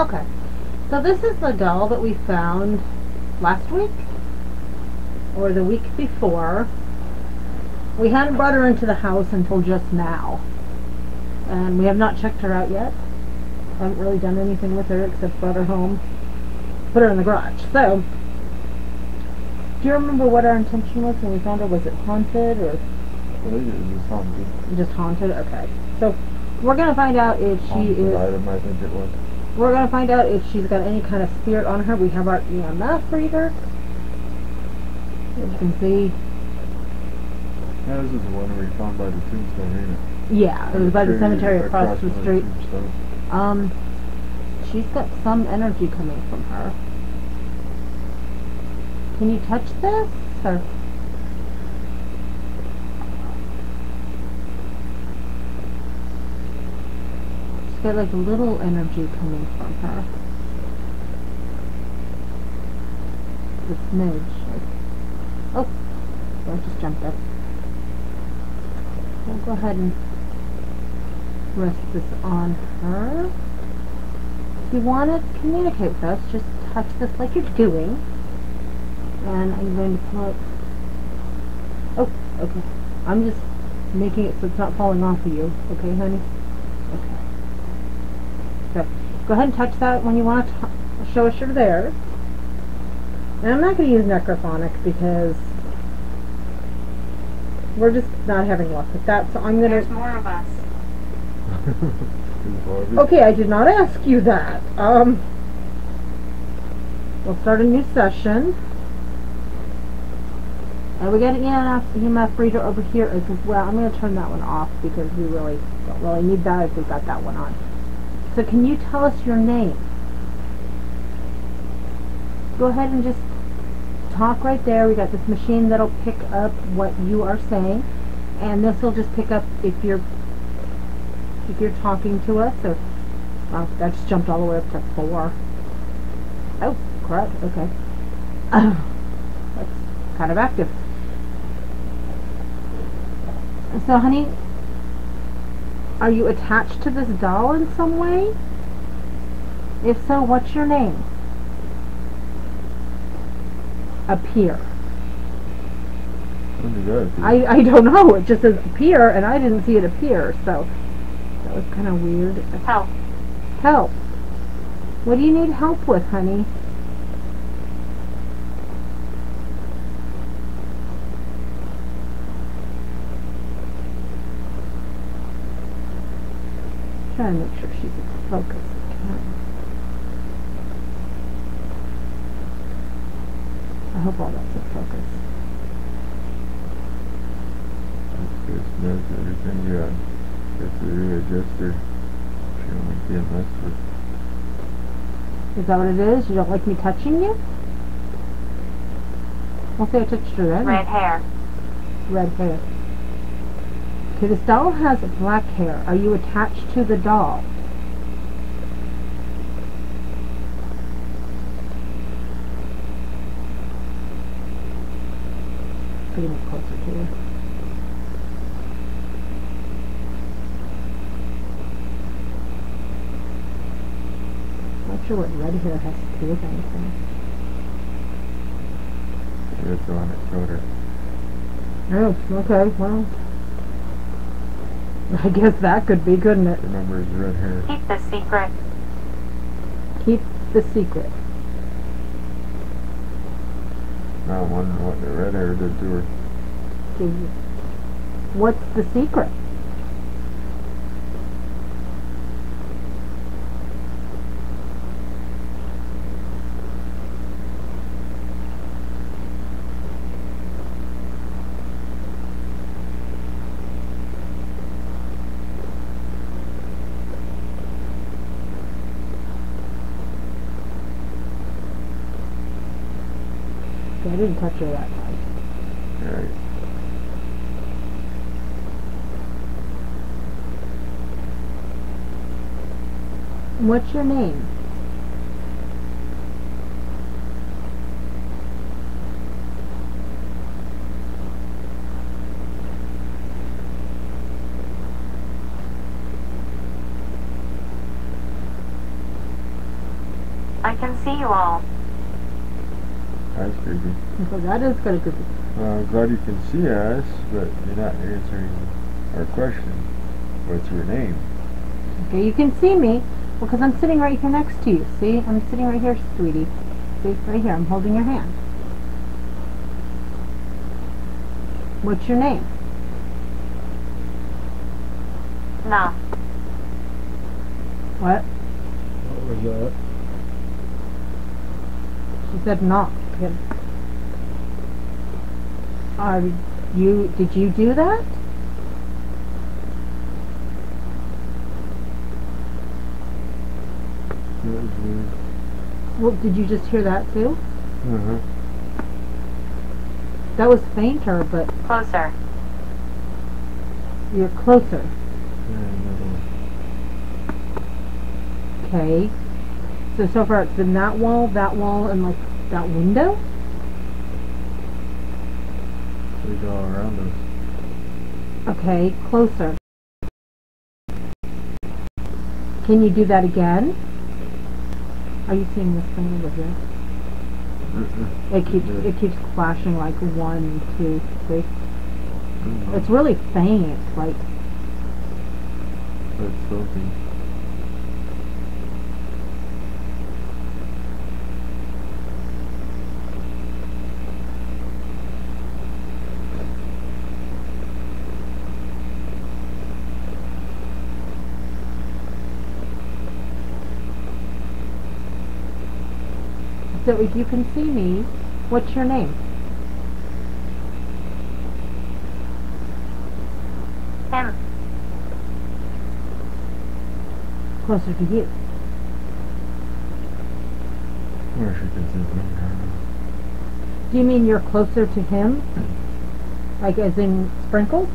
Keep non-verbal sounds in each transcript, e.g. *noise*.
Okay. So this is the doll that we found last week or the week before. We hadn't brought her into the house until just now. And we have not checked her out yet. Haven't really done anything with her except brought her home. Put her in the garage. So, do you remember what our intention was when we found her? Was it haunted or I think it was just haunted. just haunted? Okay. So, we're going to find out if she Haunted is... item, I think it was. We're going to find out if she's got any kind of spirit on her. We have our EMF reader. As you can see, Yeah, this is the one we found by the tombstone, ain't it? yeah, it was by the cemetery across the street. Um, she's got some energy coming from her. Can you touch this? Or got like a little energy coming from her. The smidge. Like, oh, I just jumped up. We'll go ahead and rest this on her. If you want to communicate with us, just touch this like you're doing. And I'm going to pull. Oh, okay. I'm just making it so it's not falling off of you. Okay, honey? Okay. So, go ahead and touch that when you want to show us you're there. And I'm not going to use necrophonic because we're just not having luck with that. So I'm going to... There's to... more of us. *laughs* Okay, I did not ask you that. Um, we'll start a new session. And we got an EMF, EMF reader over here as well. I'm going to turn that one off because we really don't really need that if we've got that one on. So can you tell us your name? Go ahead and just talk right there. We got this machine that'll pick up what you are saying. And this will just pick up if you're if you're talking to us or well, that just jumped all the way up to four. Oh, crap, okay. *clears throat* That's kind of active. So, honey, are you attached to this doll in some way? If so, what's your name? Appear. When did that appear? I, I don't know. It just says appear, and I didn't see it appear, so that was kind of weird. Help. Help. What do you need help with, honey? To make sure she's in focus. I hope all that's in focus. That's good. That's everything, yeah. Guess we readjust her. She don't like being messed with. Is that what it is? You don't like me touching you? I'll say I touched her then. Red hair. red hair. Okay, this doll has black hair. Are you attached to the doll? Getting it closer to you. Not sure what red hair has to do with anything. It's on her shoulder. Oh, okay, well. I guess that could be, couldn't it? Remember his red hair. Keep the secret. Keep the secret. Not wondering what the red hair did to her. The- What's the secret? I didn't touch her that time. Right. What's your name? I can see you all. That's creepy. So that is kind of creepy. Well, I'm glad you can see us, but you're not answering our question. What's your name? Okay, you can see me because I'm sitting right here next to you. See, I'm sitting right here, sweetie. See, right here. I'm holding your hand. What's your name? No. What? What was that? She said not. Good. Are you? Did you do that? That was weird. Well, did you just hear that too? Uh-huh. That was fainter, but Closer. you're closer. Yeah. Okay. So so far it's been that wall, that wall, and like that window. It's all around us. Okay, closer. Can you do that again? Are you seeing this thing over here? It keeps Yeah. it keeps flashing like one, two, three. Mhm. It's really faint, like That's something. So. If you can see me, what's your name? Him. Closer to you. Or she could say something. Do you mean you're closer to him? Like as in sprinkles?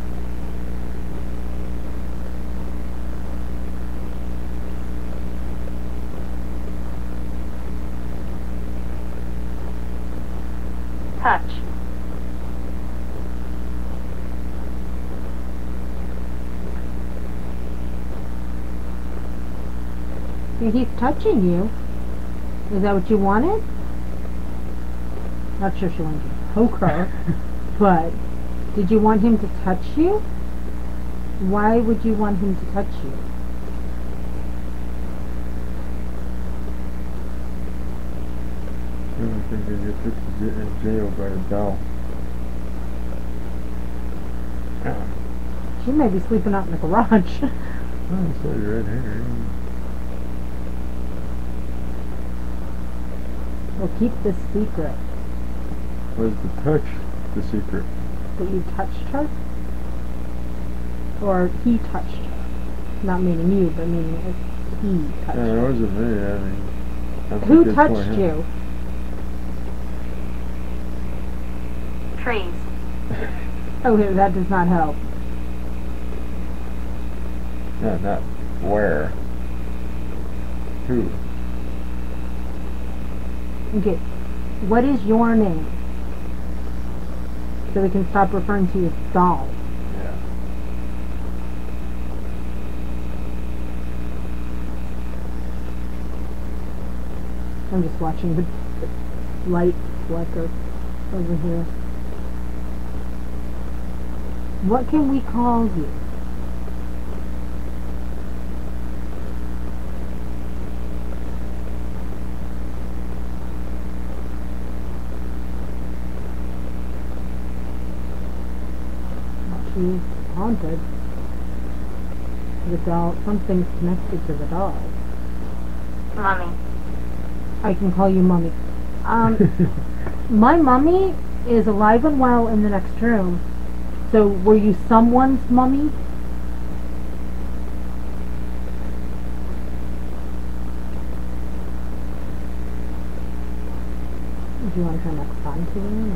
He's touching you. Is that what you wanted? Not sure she wanted you to poke her, *laughs* but did you want him to touch you? Why would you want him to touch you? I don't think they get put to j- in jail by a doll. She may be sleeping out in the garage. oh, so red hair. Well, keep this secret Was the touch the secret? that you touched her, or he touched her. Not meaning you, but meaning he touched Yeah, it wasn't me. I mean, I Who touched him. you? Trees. *laughs* Oh, that does not help. No, not where. Who? Okay, what is your name? So we can stop referring to you as doll. Yeah. I'm just watching the, the light flicker over here. What can we call you? She's haunted. The doll, something's connected to the doll. Mummy. I can call you mommy. Um, *laughs* my mummy is alive and well in the next room. So were you someone's mummy? Do you want to turn that phone to me?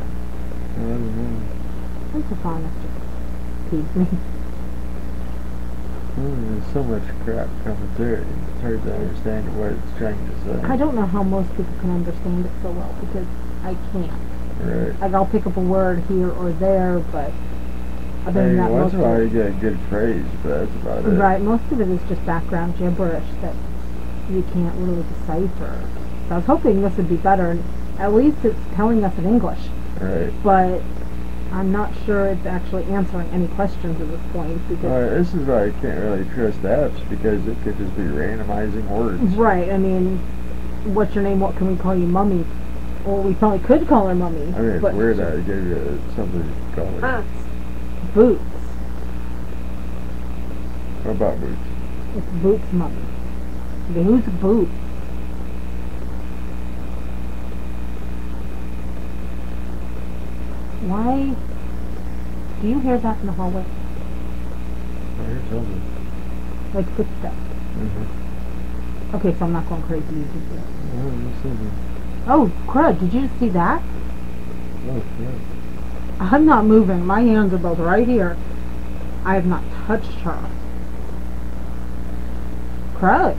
I don't know. It's a phone that's just me. There's so much crap coming through it. It's hard to understand what it's trying to say. I don't know how most people can understand it so well because I can't. Right. Like I'll pick up a word here or there, but other than that, once most a while you get a good phrase, but that's about it. right, most of it is just background gibberish that you can't really decipher. So I was hoping this would be better. At least it's telling us in English, Right. but I'm not sure it's actually answering any questions at this point because. Alright, this is why I can't really trust apps because it could just be randomizing words. Right. I mean, what's your name? What can we call you, Mummy? Well, we probably could call her Mummy. I mean, it's but weird that I gave you something to call it. Boots. Boots. What about boots? It's Boots Mummy. Okay, who's Boots? Why? Do you hear that in the hallway? I hear something. Like footsteps. Mm-hmm. Okay, so I'm not going crazy. You just hear it. Oh, there's. Oh, crud! Did you see that? Oh, yeah. I'm not moving. My hands are both right here. I have not touched her. Crud.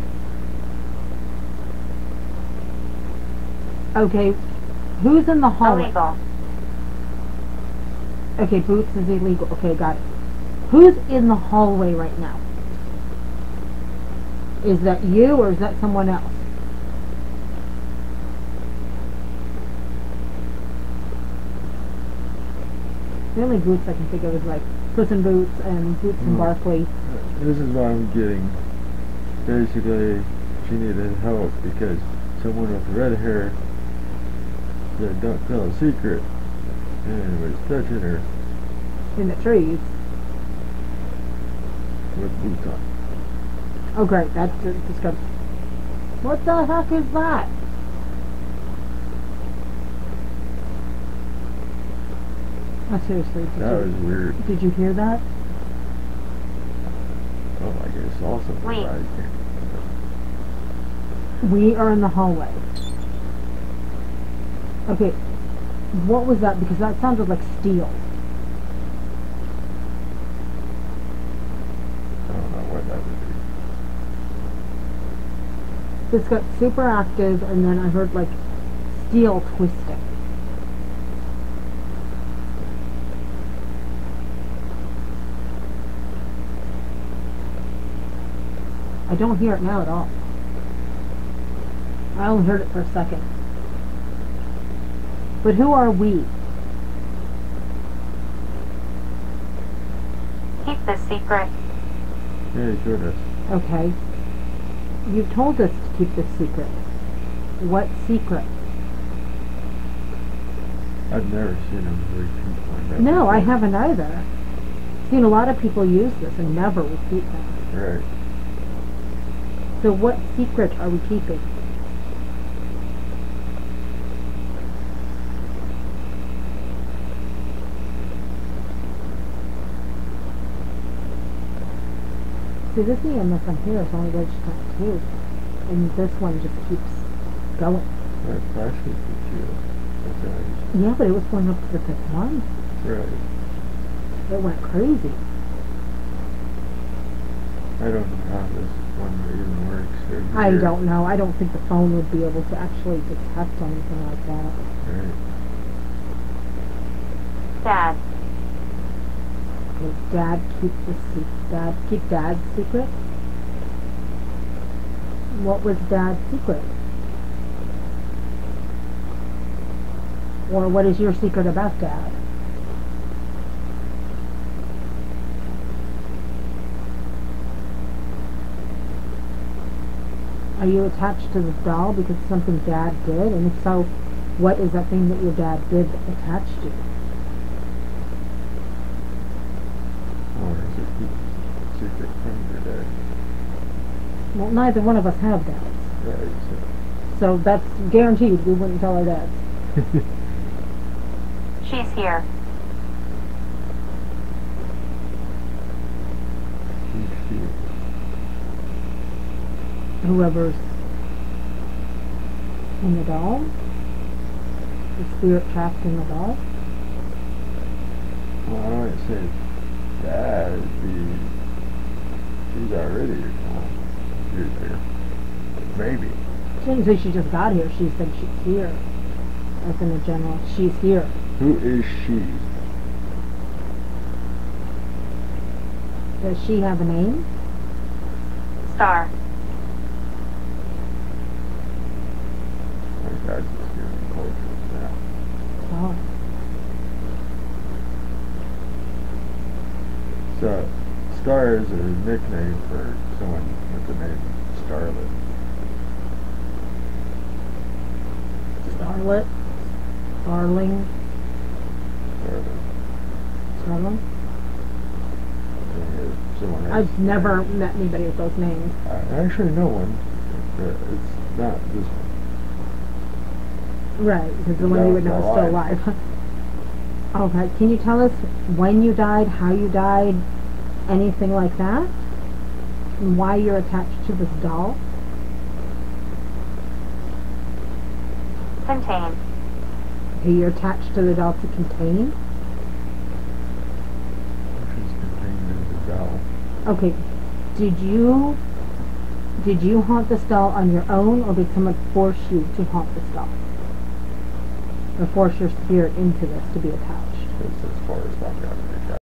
Okay, who's in the hallway? Illegal. Okay, boots is illegal. Okay, got it. Who's in the hallway right now? Is that you or is that someone else? The only boots I can think of is like Puss in Boots and Boots and Hmm. Barkley. This is what I'm getting. Basically, she needed help because someone with red hair that don't tell a secret and was touching her in the trees. with boots on. Oh great, that's uh, disgusting. What the heck is that? Oh, seriously, did, That you, was weird. did you hear that? Oh, I guess saw something. Wait. but I. We are in the hallway. Okay, what was that? Because that sounded like steel. I don't know what that would be. This got super active, and then I heard like steel twisting. I don't hear it now at all. I only heard it for a second. But who are we? Keep this secret. Yeah, goodness. Okay. You've told us to keep this secret. What secret? I've never seen them repeat one. that No, I haven't either. Seen a lot of people use this and never repeat them. Right. So what secret are we keeping? See, this EMF on here is only registered at two, and this one just keeps going. That flashlight was you. Okay. Yeah, but it was going up to the fifth one. Right. It went crazy. I don't know how this one even works. over I here. don't know. I don't think the phone would be able to actually detect anything like that. Right. Dad. Does Dad keep the se- Dad keep Dad's secret? What was Dad's secret? Or what is your secret about Dad? Are you attached to the doll because something Dad did? And if so, what is that thing that your dad did attached to? Or is it keep secret from your dad? Well, neither one of us have dads. Right. So that's guaranteed we wouldn't tell our dads. She's here. She's here. Whoever's in the doll, the spirit trapped in the doll. Well, I wouldn't say that would be. She's already your She's here. Maybe. She didn't say she just got here. She said she's here. As in the general, she's here. Who is she? Does she have a name? Star. My God, just getting gorgeous now. Oh. So. Star's is a nickname for someone with the name Starlet. Starlet, Starling, Starlet. Starling. I've never met anybody with those names. I actually know one. It's not this one. Right, because the one you would know is still alive. alive. *laughs* okay, can you tell us when you died, how you died, anything like that? And why you're attached to this doll? Contain. Okay, you're attached to the doll to contain? She's contained in the doll. Okay, did you did you haunt this doll on your own, or did someone force you to haunt this doll? Or force your spirit into this to be attached? That's as far as I've got.